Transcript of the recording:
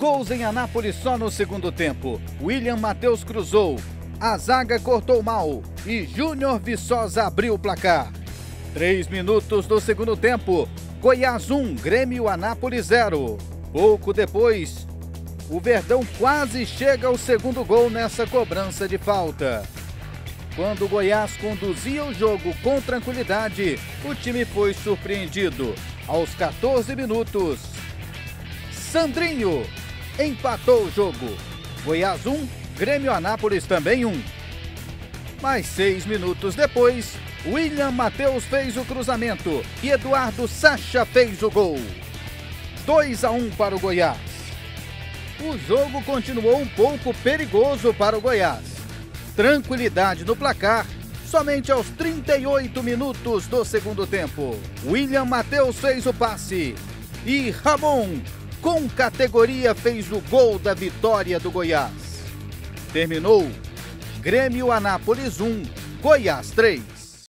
gols em Anápolis só no segundo tempo. William Matheus cruzou, a zaga cortou mal e Júnior Viçosa abriu o placar. Três minutos do segundo tempo, Goiás 1, Grêmio Anápolis 0. Pouco depois, o Verdão quase chega ao segundo gol nessa cobrança de falta. Quando o Goiás conduzia o jogo com tranquilidade, o time foi surpreendido. Aos 14 minutos, Sandrinho empatou o jogo. Goiás 1, Grêmio Anápolis também 1. Mais seis minutos depois, William Matheus fez o cruzamento e Eduardo Sacha fez o gol. 2 a 1 para o Goiás. O jogo continuou um pouco perigoso para o Goiás. Tranquilidade no placar somente aos 38 minutos do segundo tempo. William Matheus fez o passe e Ramon, com categoria, fez o gol da vitória do Goiás. Terminou Grêmio Anápolis 1, Goiás 3.